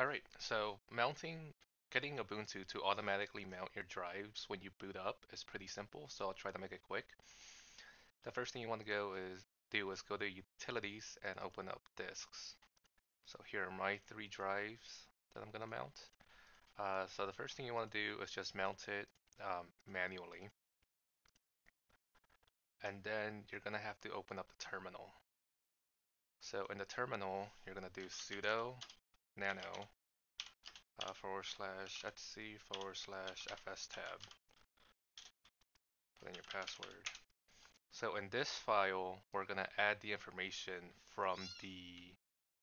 All right, so mounting, getting Ubuntu to automatically mount your drives when you boot up is pretty simple, so I'll try to make it quick. The first thing you want to go is do is go to utilities and open up disks. So here are my three drives that I'm gonna mount. Uh, so the first thing you want to do is just mount it um, manually. And then you're gonna have to open up the terminal. So in the terminal, you're gonna do sudo nano uh, forward slash etc forward slash fstab. Put in your password. So in this file, we're gonna add the information from the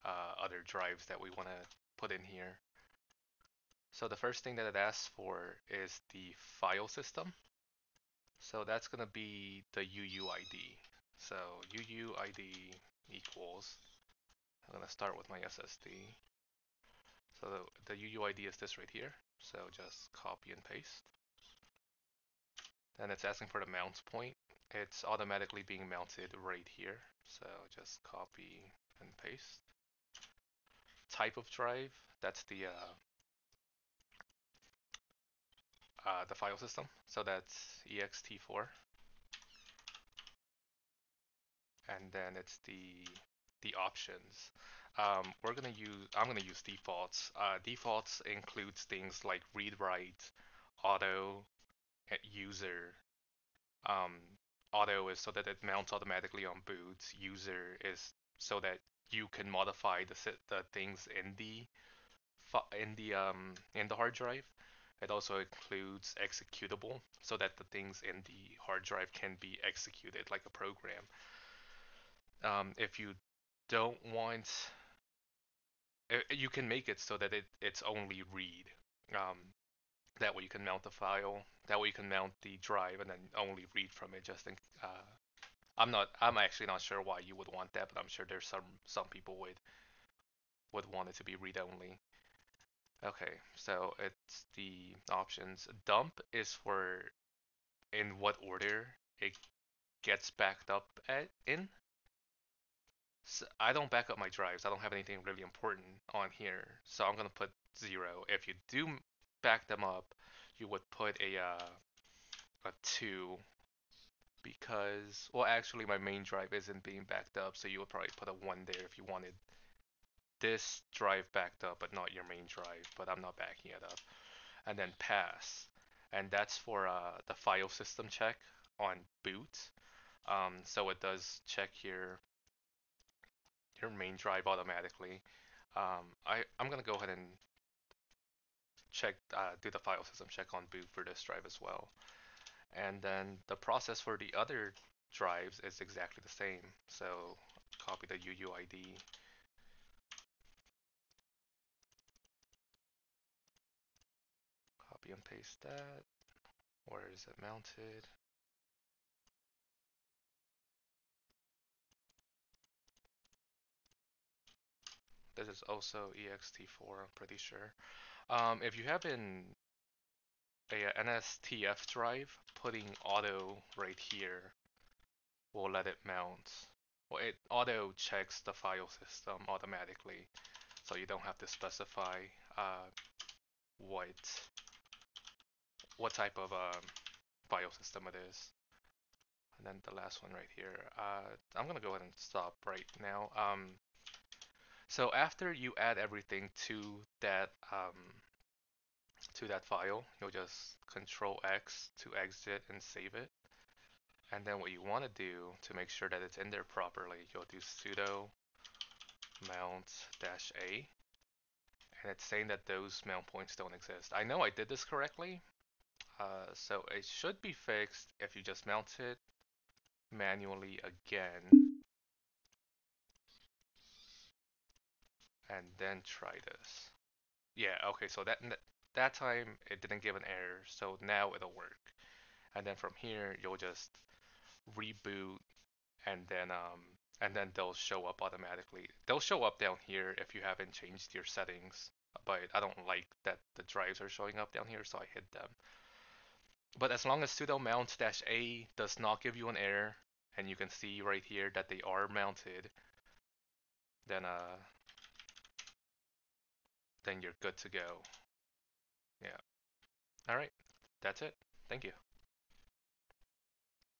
uh, other drives that we want to put in here. So the first thing that it asks for is the file system. So that's going to be the UUID. So UUID equals, I'm going to start with my SSD. So the, UUID is this right here. So just copy and paste. Then it's asking for the mount point. It's automatically being mounted right here. So just copy and paste. Type of drive, that's the uh, uh, the file system. So that's ext4. And then it's the the options. Um, we're gonna use I'm gonna use defaults. Uh, defaults includes things like read write, auto, user. Um, auto is so that it mounts automatically on boot. User is so that you can modify the the things in the in the um in the hard drive. It also includes executable so that the things in the hard drive can be executed like a program. Um, if you don't want, you can make it so that it, it's only read. Um, that way you can mount the file. That way you can mount the drive and then only read from it. Just in, uh, I'm not. I'm actually not sure why you would want that, but I'm sure there's some some people would would want it to be read only. Okay, so it's the options. Dump is for in what order it gets backed up at in. So I don't back up my drives. I don't have anything really important on here, so I'm gonna put zero. If you do back them up, you would put a uh, a two because well actually my main drive isn't being backed up, so you would probably put a one there if you wanted this drive backed up, but not your main drive, but I'm not backing it up. And then pass. And that's for uh, the file system check on boot. Um, so it does check your your main drive automatically. Um, I, I'm gonna go ahead and check, uh, do the file system check on boot for this drive as well. And then the process for the other drives is exactly the same. So copy the UUID Copy and paste that. Where is it mounted? This is also ext4, I'm pretty sure. Um, if you have an a NSTF drive, putting auto right here will let it mount. Well, it auto checks the file system automatically, so you don't have to specify uh, what what type of um, file system it is. And then the last one right here. Uh, I'm gonna go ahead and stop right now. Um, so after you add everything to that um, to that file, you'll just Control X to exit and save it. And then what you want to do to make sure that it's in there properly, you'll do sudo mount dash a. And it's saying that those mount points don't exist. I know I did this correctly, uh, so it should be fixed if you just mount it manually again. And then try this. Yeah, okay, so that that time it didn't give an error, so now it'll work. And then from here, you'll just reboot and then um, and then they'll show up automatically. They'll show up down here if you haven't changed your settings, but I don't like that the drives are showing up down here, so I hid them. But as long as sudo mount dash a does not give you an error, and you can see right here that they are mounted, then uh, then you're good to go. Yeah. All right. That's it. Thank you.